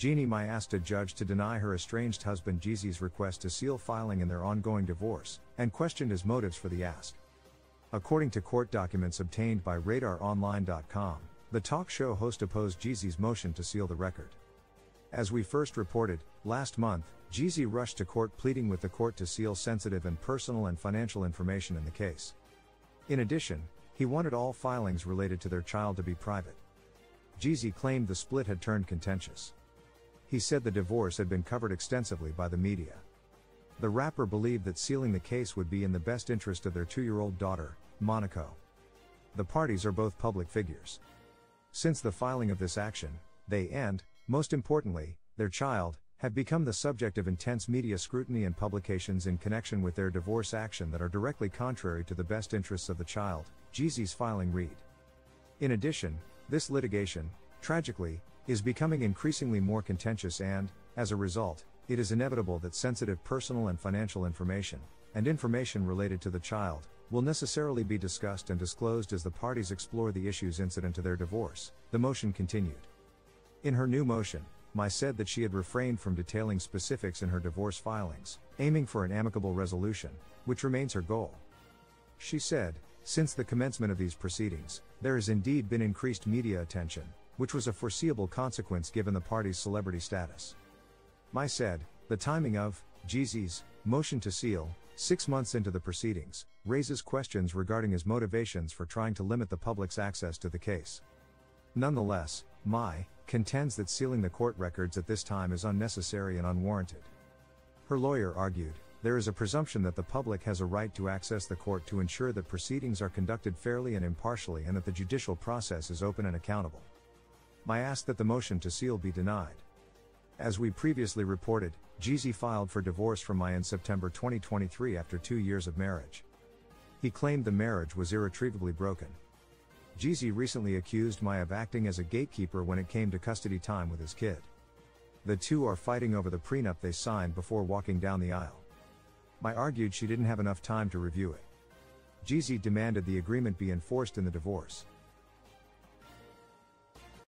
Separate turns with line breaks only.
Jeannie Mai asked a judge to deny her estranged husband Jeezy's request to seal filing in their ongoing divorce, and questioned his motives for the ask. According to court documents obtained by RadarOnline.com, the talk show host opposed Jeezy's motion to seal the record. As we first reported, last month, Jeezy rushed to court pleading with the court to seal sensitive and personal and financial information in the case. In addition, he wanted all filings related to their child to be private. Jeezy claimed the split had turned contentious. He said the divorce had been covered extensively by the media. The rapper believed that sealing the case would be in the best interest of their two year old daughter, Monaco. The parties are both public figures. Since the filing of this action, they and, most importantly, their child, have become the subject of intense media scrutiny and publications in connection with their divorce action that are directly contrary to the best interests of the child, Jeezy's filing read. In addition, this litigation, tragically, is becoming increasingly more contentious and, as a result, it is inevitable that sensitive personal and financial information, and information related to the child, will necessarily be discussed and disclosed as the parties explore the issues incident to their divorce, the motion continued. In her new motion, Mai said that she had refrained from detailing specifics in her divorce filings, aiming for an amicable resolution, which remains her goal. She said, Since the commencement of these proceedings, there has indeed been increased media attention, which was a foreseeable consequence given the party's celebrity status. Mai said, the timing of Jeezy's motion to seal, six months into the proceedings, raises questions regarding his motivations for trying to limit the public's access to the case. Nonetheless, Mai contends that sealing the court records at this time is unnecessary and unwarranted. Her lawyer argued, there is a presumption that the public has a right to access the court to ensure that proceedings are conducted fairly and impartially and that the judicial process is open and accountable. Mai asked that the motion to seal be denied. As we previously reported, Jeezy filed for divorce from Mai in September 2023 after two years of marriage. He claimed the marriage was irretrievably broken. Jeezy recently accused Mai of acting as a gatekeeper when it came to custody time with his kid. The two are fighting over the prenup they signed before walking down the aisle. Mai argued she didn't have enough time to review it. Jeezy demanded the agreement be enforced in the divorce.